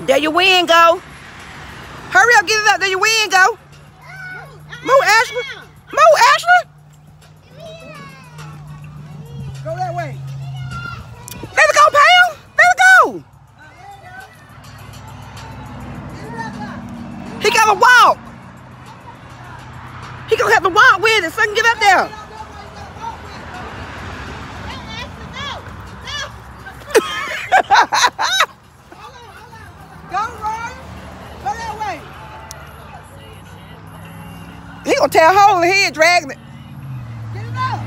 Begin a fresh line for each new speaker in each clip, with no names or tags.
There you wind go. Hurry up, get it up. There you wind go. Move, Ashley. Move, Ashley.
Go that way.
Let it go, Pam. Let it go. He got to walk. He gonna have to walk with it so he can get up there.
Go, Roy. Go that way.
He gonna tear a hole in head dragging it.
Get it up.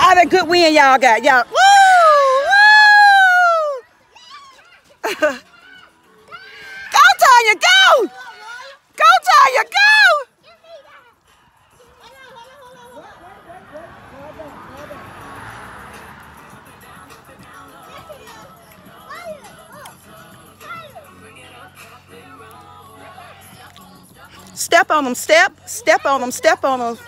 All that good wind y'all got. Y'all. Step on them, step, step on them, step on them.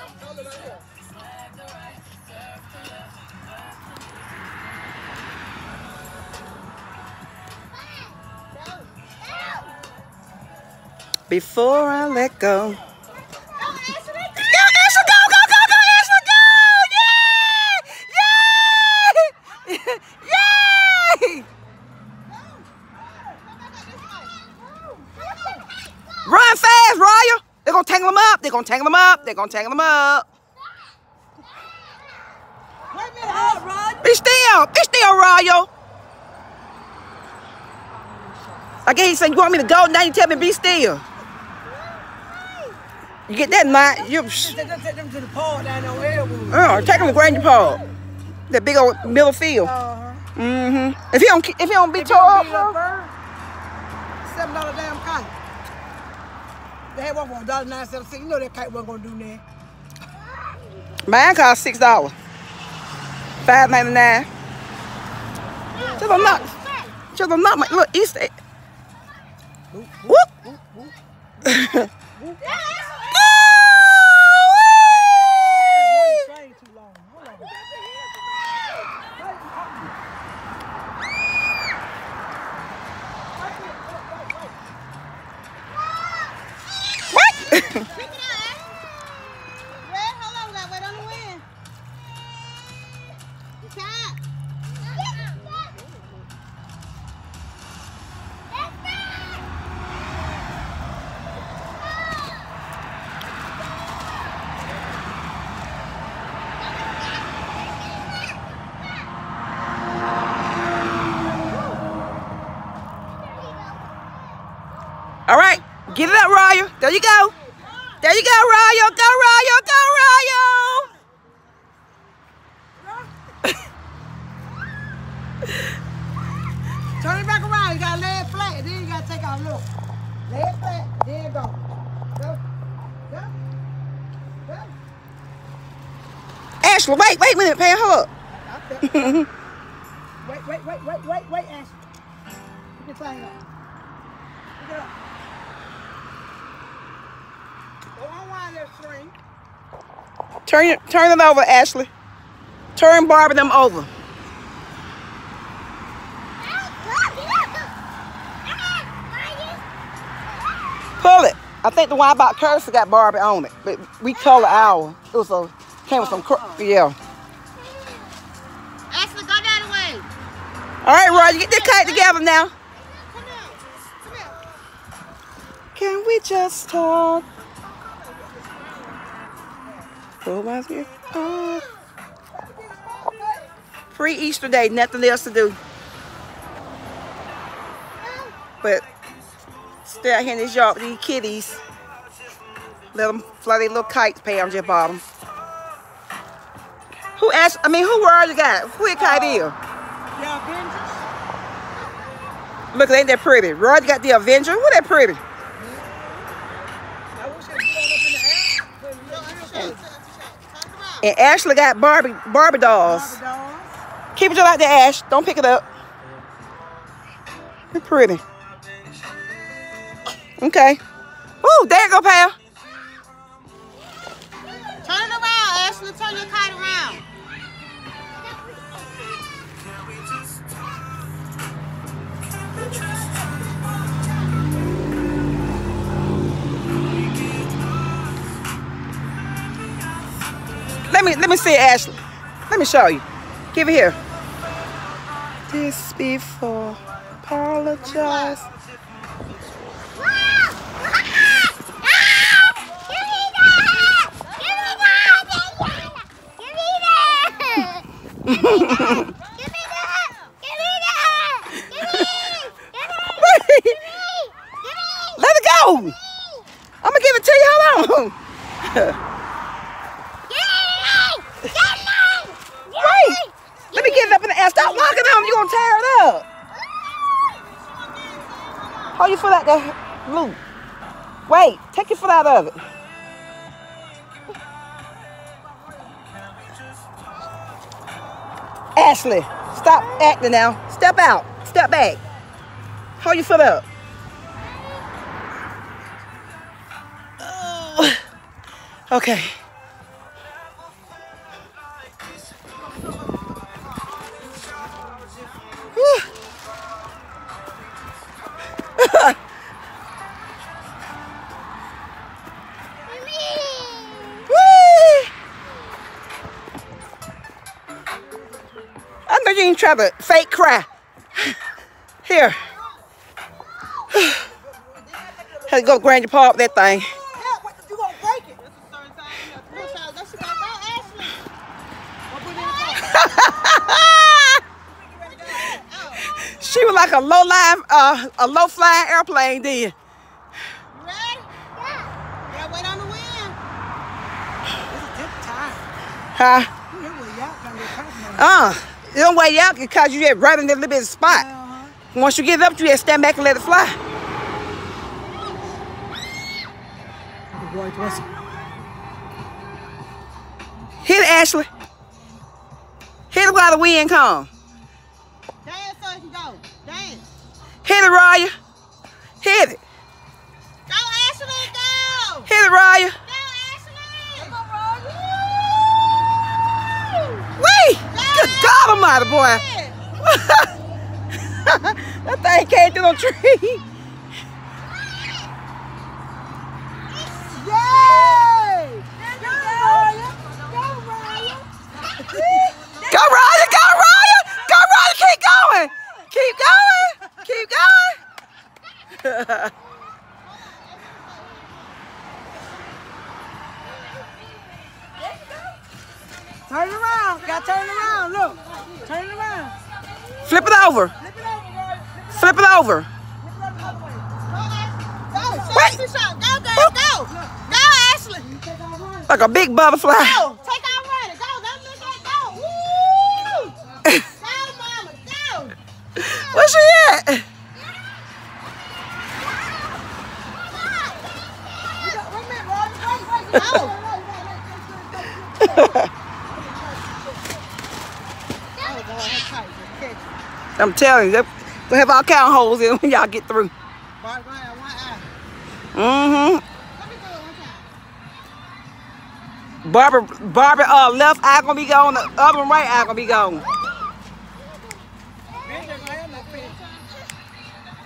Before I let go. Go, Ashley, go, go, go, go, Ashley, go! Yay! Yay! Yay! Run fast, Royal. They're gonna tangle them up. They're gonna tangle them up. They're gonna tangle them up.
Wait a minute, hold, Rod.
Be still. Be still, Royal. I guess he said, you want me to go? Now you tell me be still. You get that, Mike? You,
Take them, to the pole down on Elwood.
uh, take them to Grand Paul. That big old middle field.
Uh-huh.
Mm-hmm. If he don't, if he don't be
If you
tore
don't beat
up,
up bird, Seven dollar damn kite. They had one for a dollar nine seven six. You know that kite wasn't gonna do nothing.
mine cost six dollars. Five ninety nine. Just a knock. Just a knock. My look, Easter. egg. Whoop.
Train
give it up, Royal. There you go. There you go, Ryo. Go, Ryo. Go, Royal.
Turn it back around. You gotta lay it flat. Then you gotta take off. Look. Lay it flat. There you go. Go. Go. Go.
Ashley, wait, wait a minute, Pam, her up.
There. wait, wait, wait, wait, wait, wait, Ashley. Get your thing up. Up. Go unwind that string.
Turn it, turn it over, Ashley. Turn Barbie them over. Pull it. I think the one I bought Curtis got Barbie on it, but we color our. It was a came with some yeah.
Ashley, go that way.
All right, Roy, you get that kite together now.
Come here. Come here.
Can we just talk? Reminds me. Oh. Free Easter Day, nothing else to do. But stay out here in this yard with these kitties. Let them fly their little kites, Pam just bought 'em. Who asked, I mean, who already got it? Who that kite is?
Yeah, Avengers.
Look, ain't that pretty? Roy got the Avenger. Who that pretty?
I wish I could go up in the air.
And Ashley got Barbie Barbie dolls.
Barbie dolls.
Keep it just like that, Ash. Don't pick it up. You're pretty. Okay. Ooh, there you go, pal.
Turn it around, Ashley. Turn your kite around.
Me let me see it, Ashley. Let me show you. Give it here. This before apologize. Wait, take your foot out of it. Ashley, stop acting now. Step out. Step back. Hold your foot up. Oh. Okay. Know,
three times. That's about go, Ashley.
Or put it in the car.
she was like a low life, uh, a low flying airplane then.
You ready? Yeah. wait on the wind.
This is tip time.
Huh?
You hear what y'all trying to get caught
Uh, don't you out because you just right in that little bit of spot.
Uh-huh.
Once you get up, you just stand back and let it fly.
The boy was
Hit it, Ashley. Hit it while the wind come.
Dance so it can go. Dance.
Hit it, Raya. Hit it.
Go, Ashley, go.
Hit it, Raya.
Go, Ashley. Come on,
Wait! Good God almighty, boy. that thing came through the tree.
Yay! Go, Raya! Go, Raya!
Go, Raya! Go, Raya! Go, Raya! Keep going! Keep going! Keep going!
Turn around. Got to turn around. Look. Turn it around.
Flip it over.
Flip it over, Raya.
Flip it over.
Flip it over the other way.
Go,
Wait.
Ashley. Go, go, girl, go. Go, Ashley.
You take off running.
Like a big butterfly.
Go. Take out running. Go, don't look at go. Woo. Go, mama, go.
Where's she at?
You got- Wait a minute, Raya. Wait, wait, wait.
Go.
Wait, wait, wait, wait, wait, wait, wait.
Oh, boy, that's tight. Just catch it.
I'm telling you, they have all kind of holes in when y'all get through.
Bart, go ahead, one eye.
Mm-hmm.
Let me do it one time.
Barbara, Barbara, uh, left eye gonna be gone. The other right eye gonna be gone.
Gonna have no finish.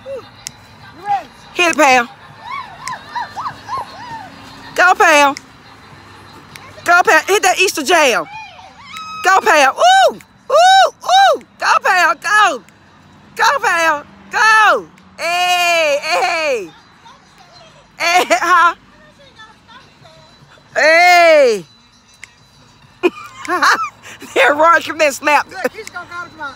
Whew. You ready?
Hit it, Pam. Go, Pam. Go, Pam. Hit that Easter jam. Go. Ooh, ooh, ooh. Go, Go. Go, Go. Hey, hey. Hey, huh? Hey. there, Roy, come there, slap.
Look, he's gonna call us about.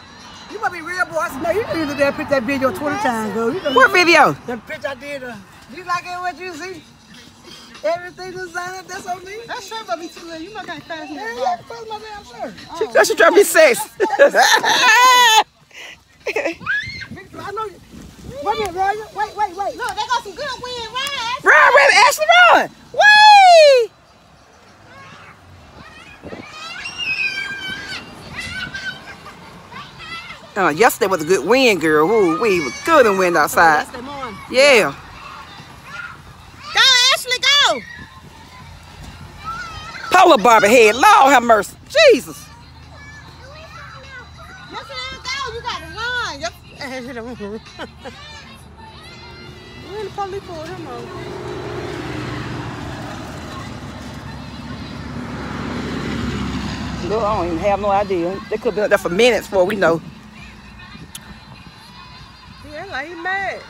You must be real boy. I said, no, you need to put that video 20 times, girl. You know,
What video?
That picture I did, uh, you like it what you see? Everything designed, that's on me.
That shirt must be too little. You must can't fast
Yeah, yeah, that's my damn shirt.
She, that should try to be sexy.
I know you. Wait a minute, Roy. Wait, wait, wait.
Look, they got some good wind rides.
Run, run, Ashley, run! Whee! Uh, yesterday was a good wind, girl. Ooh, we was good in wind outside.
That's the morning.
Yeah. Polar Barbie head. Lord have mercy. Jesus. Look, I don't even have no idea. They could be up there for minutes before we know.
Yeah, like he mad.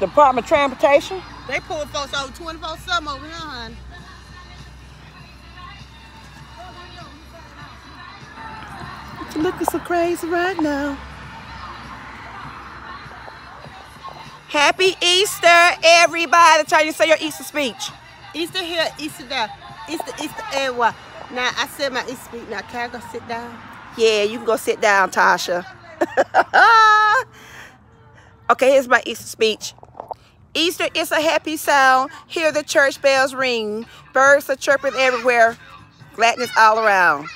Department of Transportation.
They pulled folks over 24 something over here, hon.
You looking so crazy right now. Happy Easter, everybody. Try to say your Easter speech.
Easter here, Easter there. Easter, Easter everywhere. Now, I said my Easter speech. Now, can I go sit down?
Yeah, you can go sit down, Tasha. okay, here's my Easter speech. Easter is a happy sound. Hear the church bells ring. Birds are chirping everywhere. Gladness all around.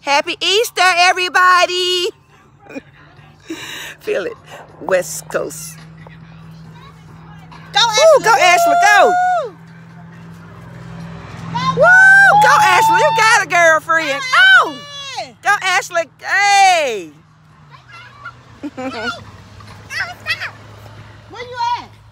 Happy Easter, everybody. Feel it. West Coast.
Go, Ashley.
go, Ashley, go.
Woo. Go,
Woo, go, Ashley. You got a girlfriend. Oh, go, Ashley. Hey.